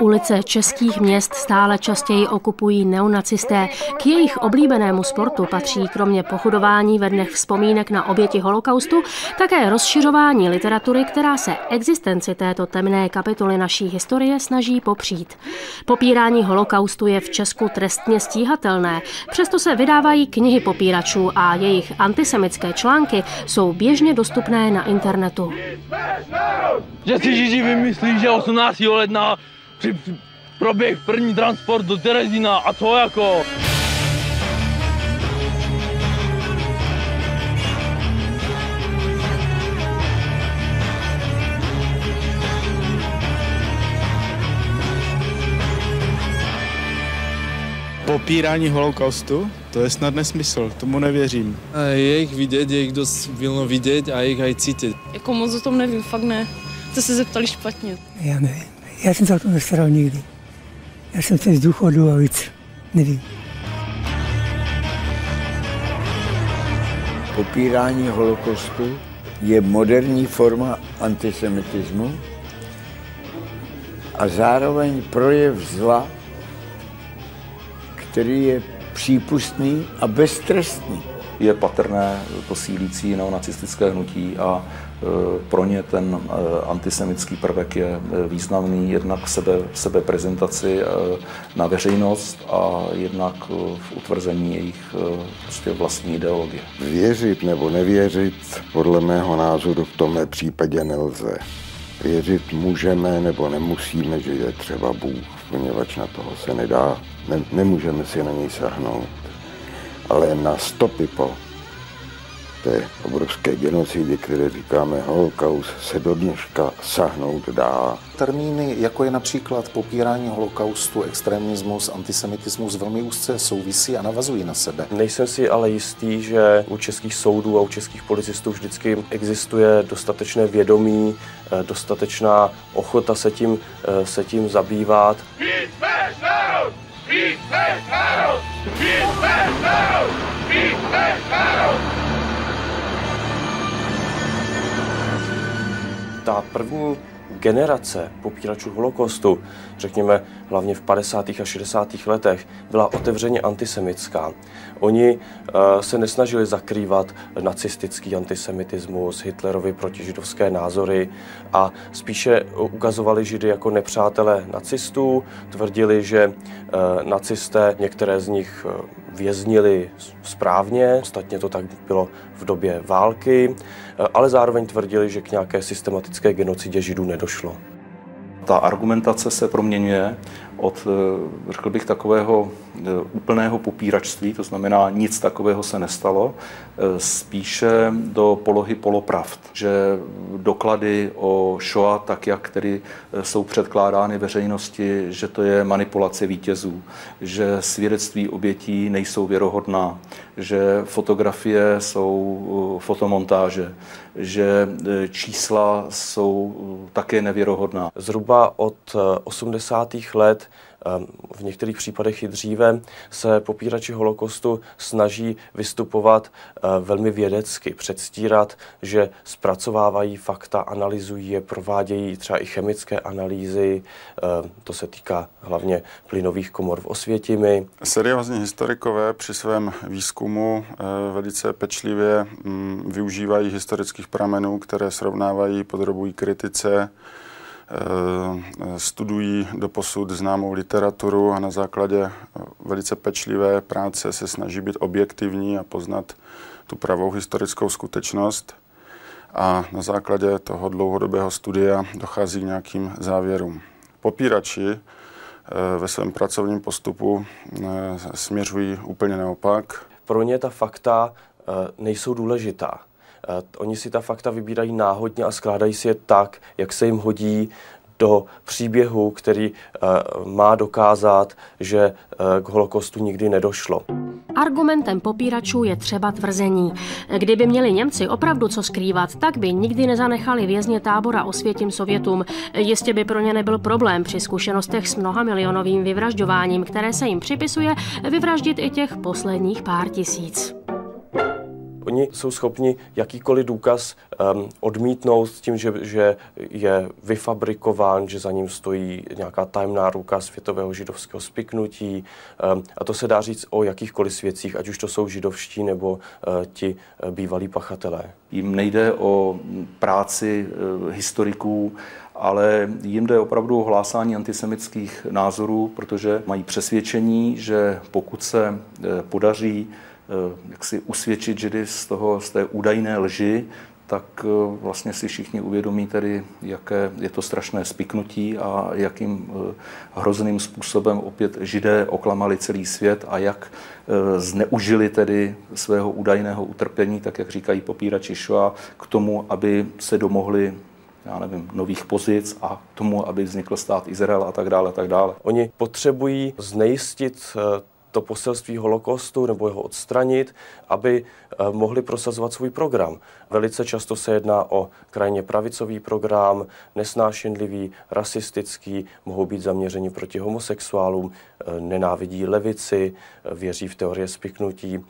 Ulice českých měst stále častěji okupují neonacisté. K jejich oblíbenému sportu patří kromě pochudování ve dnech vzpomínek na oběti holokaustu také rozšiřování literatury, která se existenci této temné kapitoly naší historie snaží popřít. Popírání holokaustu je v Česku trestně stíhatelné, přesto se vydávají knihy popíračů a jejich antisemické články jsou běžně dostupné na internetu. Že si Žiži vymyslí, že 18. ledna při, proběh první transport do Terezína a to jako... Popírání holokaustu? To je snad nesmysl, tomu nevěřím. Je jich vidět, je jich dost vilno vidět a je jich aj cítit. Jako moc o tom nevím, fakt ne. To se zeptali špatně. Já nevím. Já jsem se o tom nestaral nikdy. Já jsem se z důchodu a víc nevím. Popírání holokaustu je moderní forma antisemitismu a zároveň projev zla, který je přípustný a beztrestný. Je patrné to sílící neonacistické hnutí a pro ně ten e, antisemický prvek je e, významný jednak v sebe, v sebe prezentaci na veřejnost a jednak v utvrzení jejich prostě vlastní ideologie. Věřit nebo nevěřit podle mého názoru v tomhle případě nelze. Věřit můžeme nebo nemusíme, že je třeba Bůh, poněvadž na toho se nedá, ne, nemůžeme si na něj sahnout. Ale na stopy po té obrovské genocidy, které říkáme holokaust, se do dneška sahnout dá. Termíny, jako je například popírání holokaustu, extremismus, antisemitismus, velmi úzce souvisí a navazují na sebe. Nejsem si ale jistý, že u českých soudů a u českých policistů vždycky existuje dostatečné vědomí, eh, dostatečná ochota se tím, eh, se tím zabývat. Ta první generace popíračů holokaustu, řekněme hlavně v 50. a 60. letech, byla otevřeně antisemická. Oni uh, se nesnažili zakrývat nacistický antisemitismus, Hitlerovi protižidovské názory a spíše ukazovali Židy jako nepřátelé nacistů, tvrdili, že uh, nacisté, některé z nich uh, věznili správně, ostatně to tak bylo v době války, ale zároveň tvrdili, že k nějaké systematické genocidě Židů nedošlo. Ta argumentace se proměňuje od, eh, řekl bych, takového úplného popíračství, to znamená, nic takového se nestalo, eh, spíše do polohy polopravd, že doklady o Shoah, tak jak tedy jsou předkládány veřejnosti, že to je manipulace vítězů, že svědectví obětí nejsou věrohodná, že fotografie jsou fotomontáže, že čísla jsou také nevěrohodná. Zhruba od 80. let v některých případech i dříve se popírači holokaustu snaží vystupovat eh, velmi vědecky, předstírat, že zpracovávají fakta, analyzují je, provádějí třeba i chemické analýzy, ehm, to se týká hlavně plynových komor v Osvětimi. Seriózní historikové při svém výzkumu eh, velice pečlivě mm, využívají historických pramenů, které srovnávají, podrobují kritice, Eh, studují doposud známou literaturu a na základě velice pečlivé práce se snaží být objektivní a poznat tu pravou historickou skutečnost. A na základě toho dlouhodobého studia dochází k nějakým závěrům. Popírači eh, ve svém pracovním postupu eh, směřují úplně naopak. Pro ně ta fakta nejsou důležitá. Oni si ta fakta vybírají náhodně a skládají si je tak, jak se jim hodí do příběhu, který eh, má dokázat, že eh, k holokostu nikdy nedošlo. Argumentem popíračů je třeba tvrzení. Kdyby měli Němci opravdu co skrývat, tak by nikdy nezanechali vězně tábora osvětím Sovětům. Jistě by pro ně nebyl problém při zkušenostech s mnoha milionovým vyvražďováním, které se jim připisuje, vyvraždit i těch posledních pár tisíc. Oni jsou schopni jakýkoliv důkaz um, odmítnout s tím, že, že je vyfabrikován, že za ním stojí nějaká tajemná ruka světového židovského spiknutí. Um, a to se dá říct o jakýchkoliv svědcích, ať už to jsou židovští nebo uh, ti uh, bývalí pachatelé. Jim nejde o práci uh, historiků, ale jim jde opravdu o hlásání antisemických názorů, protože mají přesvědčení, že pokud se podaří jak si usvědčit Židy z, toho, z té údajné lži, tak vlastně si všichni uvědomí tedy, jaké je to strašné spiknutí a jakým hrozným způsobem opět židé oklamali celý svět a jak zneužili tedy svého údajného utrpení, tak jak říkají popírači Shoa, k tomu, aby se domohli já nevím, nových pozic a tomu, aby vznikl stát Izrael a tak dále, a tak dále. Oni potřebují znejistit to poselství holokostu nebo jeho odstranit, aby mohli prosazovat svůj program. Velice často se jedná o krajně pravicový program, nesnášenlivý, rasistický, mohou být zaměřeni proti homosexuálům, eh, nenávidí levici, eh, věří v teorie spiknutí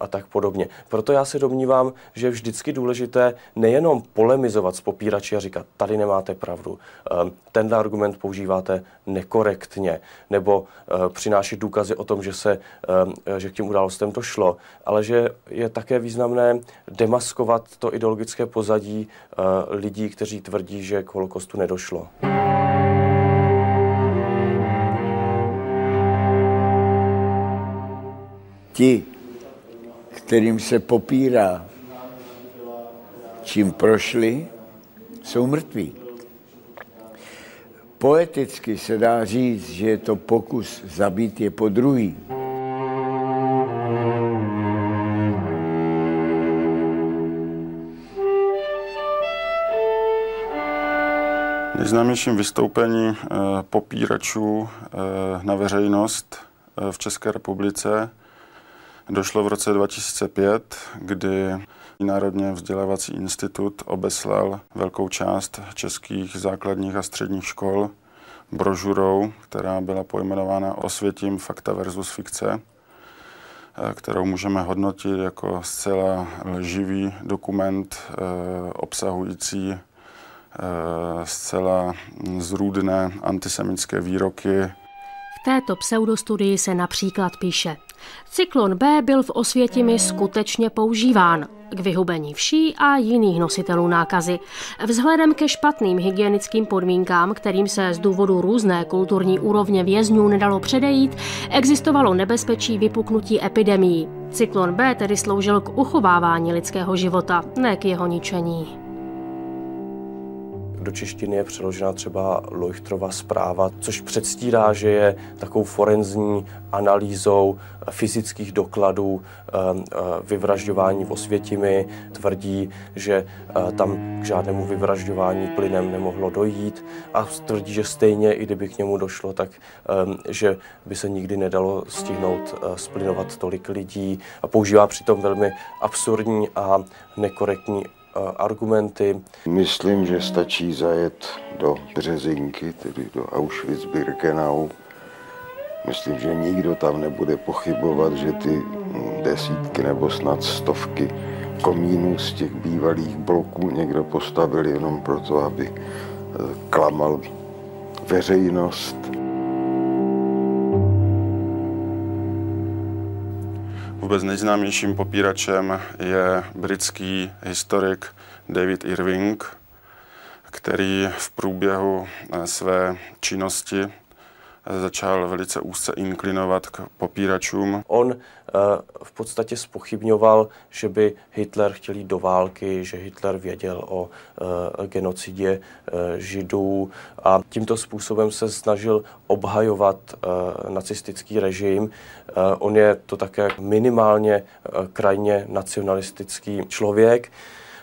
a tak podobně. Proto já se domnívám, že je vždycky důležité nejenom polemizovat s popírači a říkat, tady nemáte pravdu, tenhle argument používáte nekorektně, nebo přinášet důkazy o tom, že se Eh, že k těm událostem to šlo, ale že je také významné demaskovat to ideologické pozadí eh, lidí, kteří tvrdí, že k holokostu nedošlo. Ti, kterým se popírá, čím prošli, jsou mrtví. Poeticky se dá říct, že je to pokus zabít je po druhý. Nejznámějším vystoupení eh, popíračů eh, na veřejnost eh, v České republice došlo v roce 2005, kdy Národně vzdělávací institut obeslal velkou část českých základních a středních škol brožurou, která byla pojmenována Osvětím fakta versus fikce, kterou můžeme hodnotit jako zcela lživý dokument obsahující zcela zrůdné antisemické výroky. V této pseudostudii se například píše Cyklon B byl v Osvětimi skutečně používán k vyhubení vší a jiných nositelů nákazy. Vzhledem ke špatným hygienickým podmínkám, kterým se z důvodu různé kulturní úrovně vězňů nedalo předejít, existovalo nebezpečí vypuknutí epidemií. Cyklon B tedy sloužil k uchovávání lidského života, ne k jeho ničení. Do češtiny je přeložena třeba Leuchtrova zpráva, což předstírá, že je takovou forenzní analýzou fyzických dokladů ehm, eh, vyvražďování Osvětimi. Tvrdí, že eh, tam k žádnému vyvražďování plynem nemohlo dojít a tvrdí, že stejně, i kdyby k němu došlo, tak ehm, že by se nikdy nedalo stihnout eh, splynovat tolik lidí a používá přitom velmi absurdní a nekorektní argumenty. Myslím, že stačí zajet do Březinky, tedy do Auschwitz-Birkenau. Myslím, že nikdo tam nebude pochybovat, že ty desítky nebo snad stovky komínů z těch bývalých bloků někdo postavil jenom proto, aby eh, klamal veřejnost. Vůbec nejznámějším popíračem je britský historik David Irving, který v průběhu eh, své činnosti začal velice úzce inklinovat k popíračům. On eh, v podstatě spochybňoval, že by Hitler chtěl jít do války, že Hitler věděl o eh, genocidě eh, židů a tímto způsobem se snažil obhajovat nacistický režim. On je to také minimálně krajně nacionalistický člověk.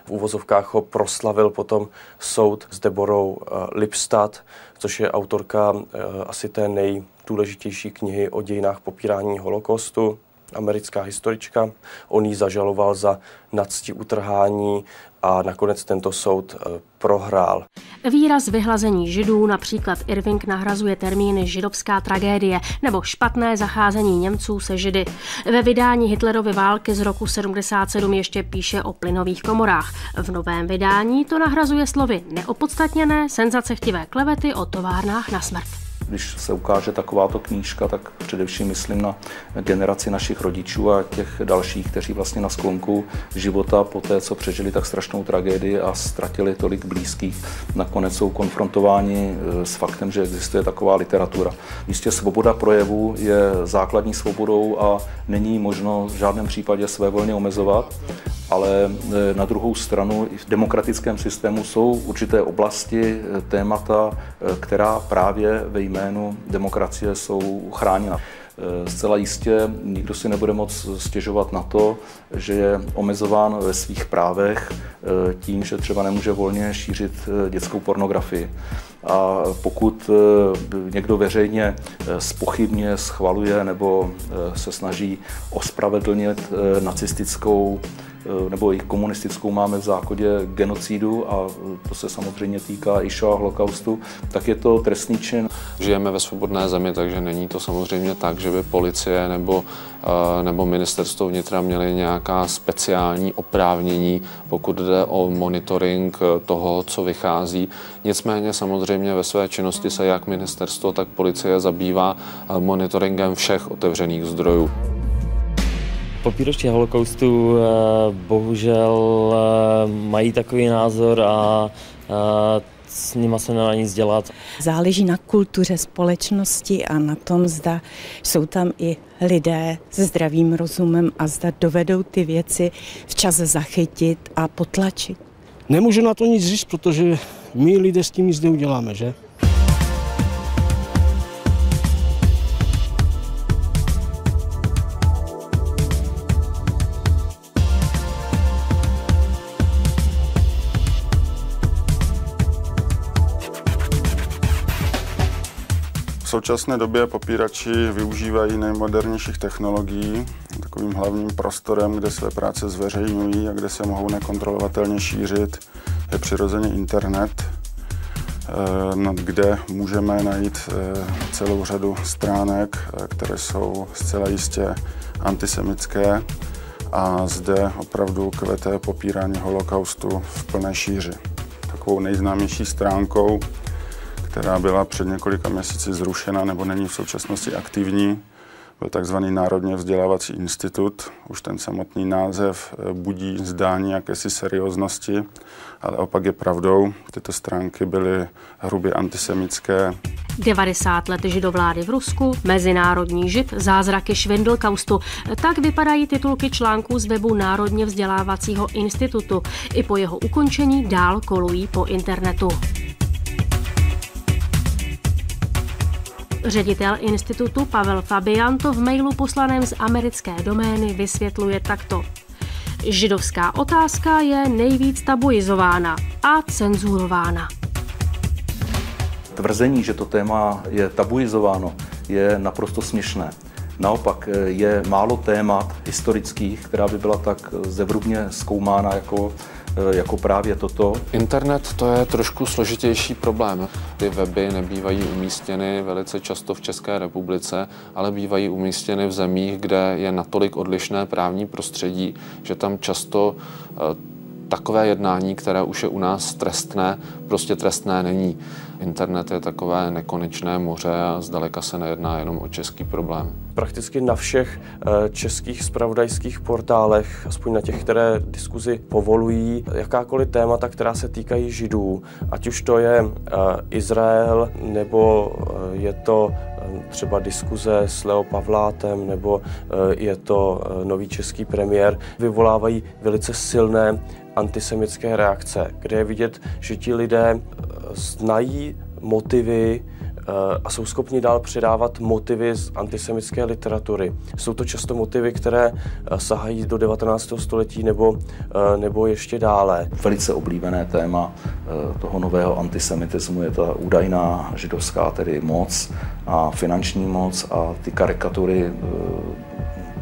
V úvozovkách ho proslavil potom soud s Deborou Lipstadt, což je autorka eh, asi té nejdůležitější knihy o dějinách popírání holokostu. Americká historička. On ji zažaloval za nadsti utrhání a nakonec tento soud eh, prohrál. Výraz vyhlazení židů například Irving nahrazuje termíny židovská tragédie nebo špatné zacházení Němců se židy. Ve vydání Hitlerovy války z roku 77 ještě píše o plynových komorách. V novém vydání to nahrazuje slovy neopodstatněné, senzacechtivé klevety o továrnách na smrt když se ukáže takováto knížka, tak především myslím na generaci našich rodičů a těch dalších, kteří vlastně na sklonku života po té, co přežili tak strašnou tragédii a ztratili tolik blízkých, nakonec jsou konfrontováni eh, s faktem, že existuje taková literatura. Jistě svoboda projevu je základní svobodou a není možno v žádném případě své volně omezovat ale e, na druhou stranu i v demokratickém systému jsou určité oblasti, e, témata, e, která právě ve jménu demokracie jsou chráněna. Zcela jistě nikdo si nebude moc stěžovat na to, že je omezován ve svých právech tím, že třeba nemůže volně šířit dětskou pornografii. A pokud někdo veřejně spochybně, schvaluje nebo se snaží ospravedlnit nacistickou nebo i komunistickou máme v zákoně genocidu a to se samozřejmě týká i a holokaustu, tak je to trestný čin. Žijeme ve svobodné zemi, takže není to samozřejmě tak, že by policie nebo, eh, nebo ministerstvo vnitra měly nějaká speciální oprávnění, pokud jde o monitoring eh, toho, co vychází. Nicméně samozřejmě ve své činnosti se jak ministerstvo, tak policie zabývá monitoringem všech otevřených zdrojů. Popírači holokaustu eh, bohužel eh, mají takový názor a eh, s nima se nedá nic dělat. Záleží na kultuře společnosti a na tom, zda jsou tam i lidé se zdravým rozumem a zda dovedou ty věci včas zachytit a potlačit. Nemůžu na to nic říct, protože my lidé s tím nic neuděláme, že? V současné době popírači využívají nejmodernějších technologií. Takovým hlavním prostorem, kde své práce zveřejňují a kde se mohou nekontrolovatelně šířit, je přirozeně internet, eh, kde můžeme najít eh, celou řadu stránek, eh, které jsou zcela jistě antisemické a zde opravdu kvete popírání holokaustu v plné šíři. Takovou nejznámější stránkou která byla před několika měsíci zrušena nebo není v současnosti aktivní, byl takzvaný Národně vzdělávací institut. Už ten samotný název eh, budí zdání jakési serióznosti, ale opak je pravdou. Tyto stránky byly hrubě antisemické. 90 let židovlády v Rusku, Mezinárodní žid, zázraky Švindlkaustu. Tak vypadají titulky článků z webu Národně vzdělávacího institutu. I po jeho ukončení dál kolují po internetu. Ředitel institutu Pavel Fabian to v mailu poslaném z americké domény vysvětluje takto. Židovská otázka je nejvíc tabuizována a cenzurována. Tvrzení, že to téma je tabuizováno, je naprosto směšné. Naopak je málo témat historických, která by byla tak zevrubně zkoumána jako Eh, jako právě toto? Internet to je trošku složitější problém. Ty weby nebývají umístěny velice často v České republice, ale bývají umístěny v zemích, kde je natolik odlišné právní prostředí, že tam často eh, takové jednání, které už je u nás trestné, prostě trestné není. Internet je takové nekonečné moře a zdaleka se nejedná jenom o český problém. Prakticky na všech eh, českých spravodajských portálech, aspoň na těch, které diskuzi povolují, jakákoliv témata, která se týkají židů, ať už to je eh, Izrael, nebo eh, je to třeba diskuze s Leo Pavlátem, nebo je to nový český premiér, vyvolávají velice silné antisemické reakce, kde je vidět, že ti lidé znají motivy eh, a jsou schopni dál předávat motivy z antisemické literatury. Jsou to často motivy, které eh, sahají do 19. století nebo, eh, nebo ještě dále. Velice oblíbené téma toho nového antisemitismu je ta údajná židovská tedy moc a finanční moc a ty karikatury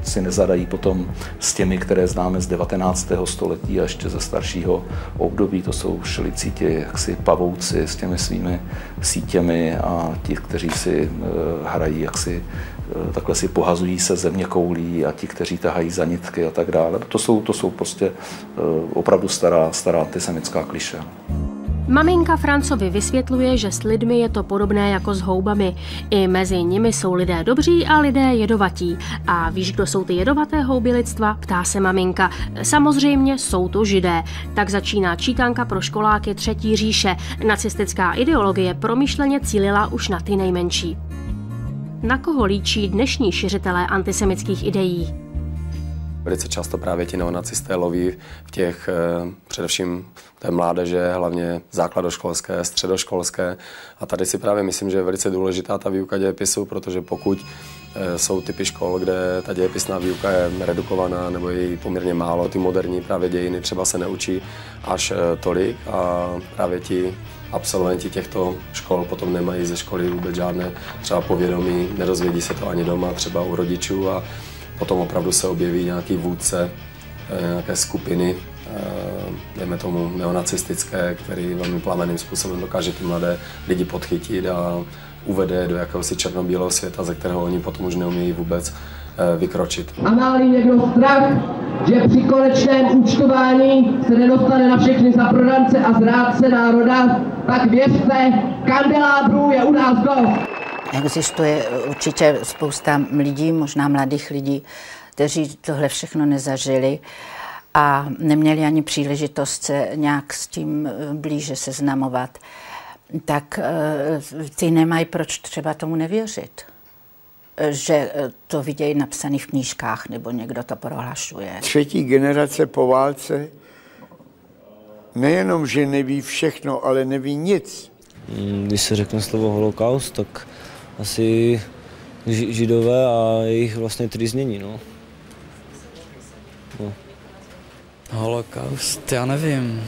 si nezadají potom s těmi, které známe z 19. století a ještě ze staršího období. To jsou šelicí ti jaksi pavouci s těmi svými sítěmi a ti, kteří si eh, hrají jaksi eh, takhle si pohazují se země koulí a ti, kteří tahají za nitky a tak dále. To jsou, to jsou prostě opravdu stará, stará antisemická kliše. Maminka Francovi vysvětluje, že s lidmi je to podobné jako s houbami. I mezi nimi jsou lidé dobří a lidé jedovatí. A víš, kdo jsou ty jedovaté houby lidstva? Ptá se maminka. Samozřejmě jsou to židé. Tak začíná čítanka pro školáky Třetí říše. Nacistická ideologie promyšleně cílila už na ty nejmenší. Na koho líčí dnešní šiřitelé antisemických ideí? Velice často právě ti neonacisté loví v těch eh, především té mládeže, hlavně základoškolské, středoškolské. A tady si právě myslím, že je velice důležitá ta výuka dějepisu, protože pokud eh, jsou typy škol, kde ta dějepisná výuka je redukovaná nebo je poměrně málo, ty moderní právě dějiny třeba se neučí až eh, tolik a právě ti absolventi těchto škol potom nemají ze školy vůbec žádné třeba povědomí, nedozvědí se to ani doma, třeba u rodičů a Potom opravdu se objeví nějaký vůdce eh, nějaké skupiny, eh, dejme tomu neonacistické, který velmi plameným způsobem dokáže ty mladé lidi podchytit a uvede do jakéhosi černobílého světa, ze kterého oni potom už neumějí vůbec eh, vykročit. A má někdo strach, že při konečném účtování se nedostane na všechny zaprodance a zrádce národa, tak věřte, kandelábrů je u nás dost. Existuje určitě spousta lidí, možná mladých lidí, kteří tohle všechno nezažili a neměli ani příležitost se nějak s tím eh, blíže seznamovat, tak eh, ty nemají proč třeba tomu nevěřit že eh, to vidějí napsané v knížkách, nebo někdo to prohlašuje. Třetí generace po válce nejenom, že neví všechno, ale neví nic. Hmm, když se řekne slovo holokaust, tak asi židové a jejich vlastně trýznění. No. No. Holokaust, já nevím.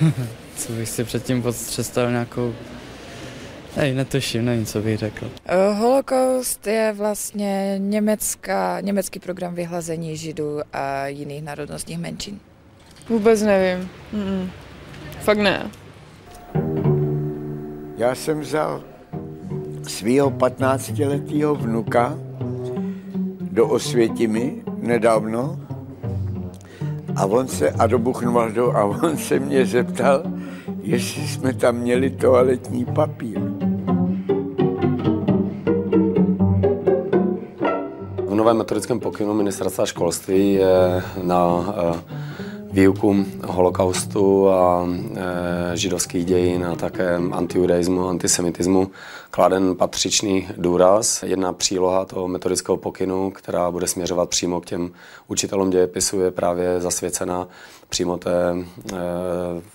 co bych si předtím představil nějakou... Hej, netuším, nevím, co bych řekl. Uh, holokaust je vlastně německá, německý program vyhlazení židů a jiných národnostních menšin. Vůbec nevím. Mm-mm. Fakt ne. Já jsem vzal svého 15-letého vnuka do Osvětimi nedávno a on se, a do a on se mě zeptal, jestli jsme tam měli toaletní papír. V novém metodickém pokynu ministerstva školství je na uh, výuku holokaustu a e, židovských dějin a také antijudaismu, antisemitismu kladen patřičný důraz. Jedna příloha toho metodického pokynu, která bude směřovat přímo k těm učitelům dějepisu, je právě zasvěcena přímo té e,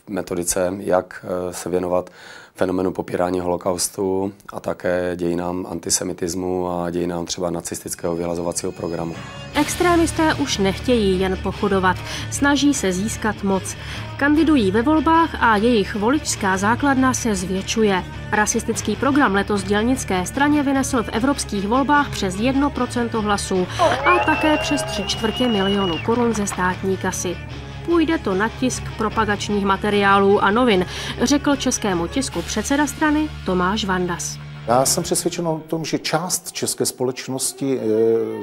metodice, jak e, se věnovat fenomenu popírání holokaustu a také dějinám antisemitismu a dějinám třeba nacistického vyhlazovacího programu. Extrémisté už nechtějí jen pochodovat, snaží se získat moc. Kandidují ve volbách a jejich voličská základna se zvětšuje. Rasistický program letos dělnické straně vynesl v evropských volbách přes 1% hlasů a také přes tři čtvrtě milionu korun ze státní kasy. Půjde to na tisk propagačních materiálů a novin, řekl českému tisku předseda strany Tomáš Vandas. Já jsem přesvědčen o tom, že část české společnosti e,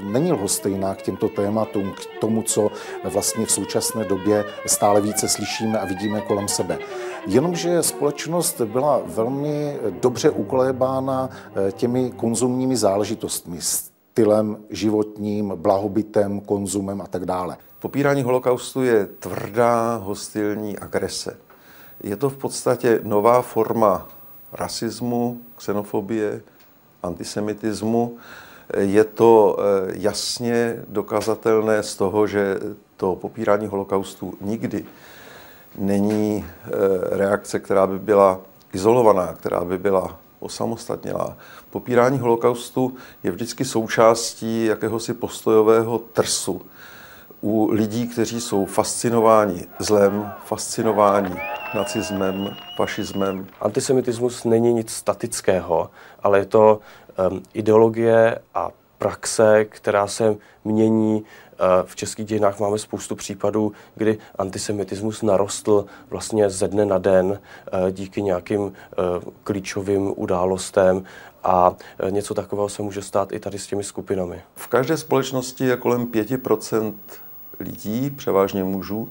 není lhostejná k těmto tématům, k tomu, co vlastně v současné době stále více slyšíme a vidíme kolem sebe. Jenomže společnost byla velmi dobře ukolébána e, těmi konzumními záležitostmi, stylem životním, blahobytem, konzumem a tak dále. Popírání holokaustu je tvrdá hostilní agrese. Je to v podstatě nová forma rasismu, xenofobie, antisemitismu. Je to eh, jasně dokazatelné z toho, že to popírání holokaustu nikdy není eh, reakce, která by byla izolovaná, která by byla osamostatnělá. Popírání holokaustu je vždycky součástí jakéhosi postojového trsu u lidí, kteří jsou fascinováni zlem, fascinováni nacismem, fašismem. Antisemitismus není nic statického, ale je to um, ideologie a praxe, která se mění. V českých dějinách máme spoustu případů, kdy antisemitismus narostl vlastně ze dne na den díky nějakým klíčovým událostem a něco takového se může stát i tady s těmi skupinami. V každé společnosti je kolem 5 lidí, převážně mužů,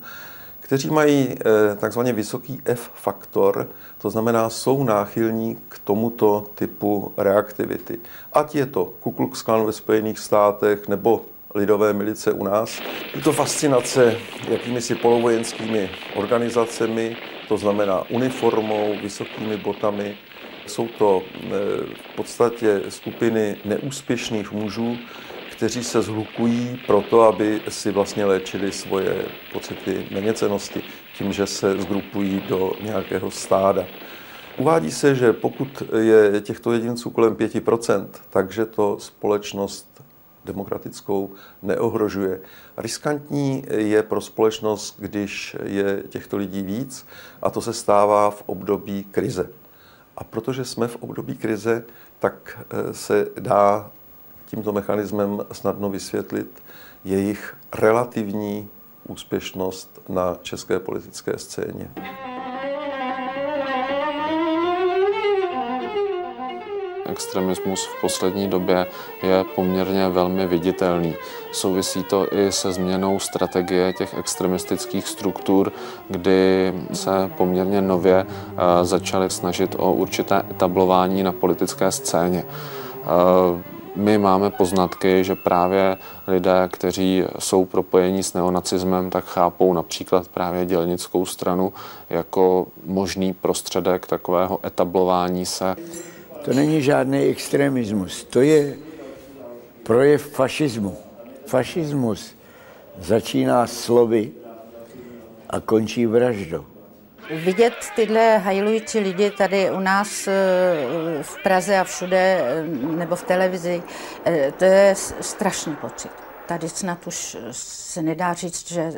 kteří mají eh, takzvaně vysoký F-faktor, to znamená, jsou náchylní k tomuto typu reaktivity. Ať je to Ku Klux Klan ve Spojených státech nebo lidové milice u nás. Je to fascinace jakými si polovojenskými organizacemi, to znamená uniformou, vysokými botami. Jsou to eh, v podstatě skupiny neúspěšných mužů, kteří se zhlukují proto, aby si vlastně léčili svoje pocity méněcenosti tím, že se zgrupují do nějakého stáda. Uvádí se, že pokud je těchto jedinců kolem 5%, takže to společnost demokratickou neohrožuje. Riskantní je pro společnost, když je těchto lidí víc a to se stává v období krize. A protože jsme v období krize, tak eh, se dá tímto mechanismem snadno vysvětlit jejich relativní úspěšnost na české politické scéně. Extremismus v poslední době je poměrně velmi viditelný. Souvisí to i se změnou strategie těch extremistických struktur, kdy se poměrně nově eh, začaly snažit o určité etablování na politické scéně. My máme poznatky, že právě lidé, kteří jsou propojení s neonacismem, tak chápou například právě dělnickou stranu jako možný prostředek takového etablování se. To není žádný extremismus, to je projev fašismu. Fašismus začíná slovy a končí vraždou. Vidět tyhle hajlující lidi tady u nás eh, v Praze a všude, eh, nebo v televizi, eh, to je strašný pocit. Tady snad už se nedá říct, že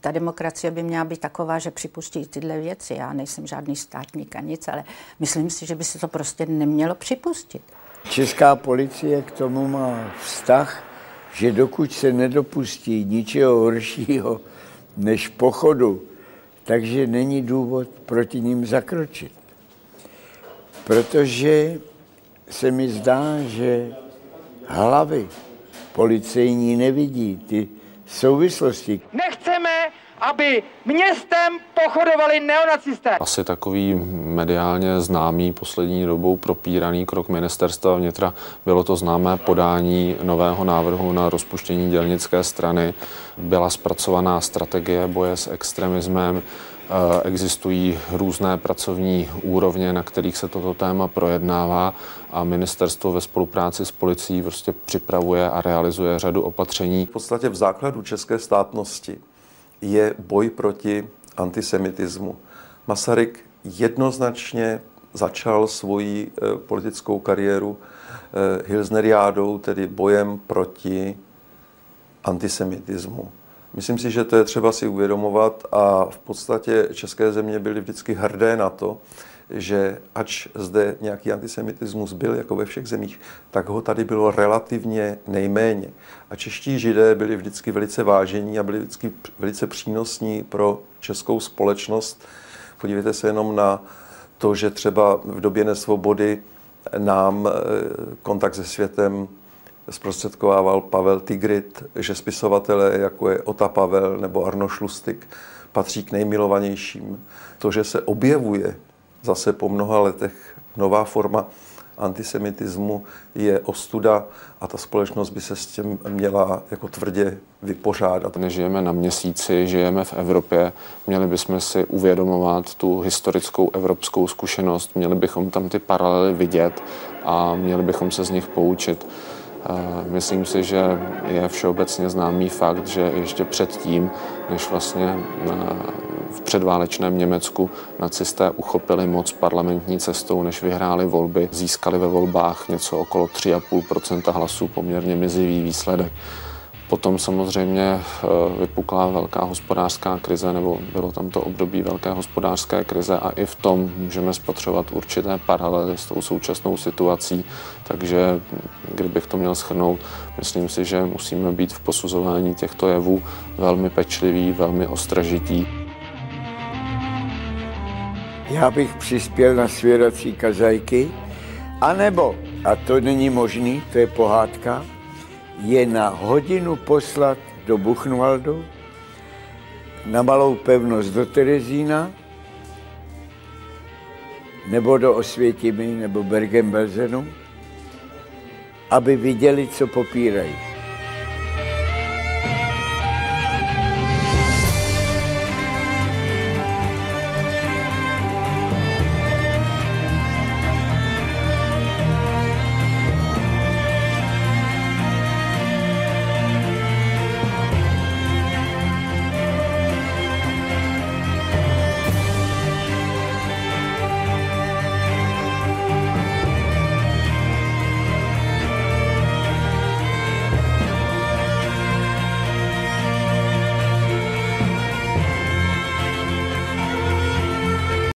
ta demokracie by měla být taková, že připustí tyhle věci. Já nejsem žádný státník a nic, ale myslím si, že by se to prostě nemělo připustit. Česká policie k tomu má vztah, že dokud se nedopustí ničeho horšího než pochodu takže není důvod proti ním zakročit. Protože se mi zdá, že hlavy policejní nevidí ty souvislosti. Nechceme, aby městem pochodovali neonacisté. Asi takový mediálně známý poslední dobou propíraný krok ministerstva vnitra bylo to známé podání nového návrhu na rozpuštění dělnické strany. Byla zpracovaná strategie boje s extremismem, Existují různé pracovní úrovně, na kterých se toto téma projednává a ministerstvo ve spolupráci s policií prostě připravuje a realizuje řadu opatření. V podstatě v základu české státnosti je boj proti antisemitismu. Masaryk jednoznačně začal svoji eh, politickou kariéru eh, Hilsneriádou, tedy bojem proti antisemitismu. Myslím si, že to je třeba si uvědomovat a v podstatě české země byly vždycky hrdé na to, že ač zde nějaký antisemitismus byl, jako ve všech zemích, tak ho tady bylo relativně nejméně. A čeští židé byli vždycky velice vážení a byli vždycky velice přínosní pro českou společnost. Podívejte se jenom na to, že třeba v době nesvobody nám eh, kontakt se světem zprostředkovával Pavel Tigrit, že spisovatelé, jako je Ota Pavel nebo Arno Šlustik, patří k nejmilovanějším. To, že se objevuje zase po mnoha letech nová forma antisemitismu je ostuda a ta společnost by se s tím měla jako tvrdě vypořádat. Nežijeme na měsíci, žijeme v Evropě, měli bychom si uvědomovat tu historickou evropskou zkušenost, měli bychom tam ty paralely vidět a měli bychom se z nich poučit. Myslím si, že je všeobecně známý fakt, že ještě předtím, než vlastně v předválečném Německu nacisté uchopili moc parlamentní cestou, než vyhráli volby, získali ve volbách něco okolo 3,5% hlasů, poměrně mizivý výsledek Potom samozřejmě eh, vypukla velká hospodářská krize, nebo bylo tam to období velké hospodářské krize a i v tom můžeme spatřovat určité paralely s tou současnou situací. Takže kdybych to měl schrnout, myslím si, že musíme být v posuzování těchto jevů velmi pečliví, velmi ostražití. Já bych přispěl na svěrací kazajky, anebo, a to není možný, to je pohádka, je na hodinu poslat do Buchenwaldu, na malou pevnost do Terezína, nebo do Osvětimi, nebo Bergen-Belsenu, aby viděli, co popírají.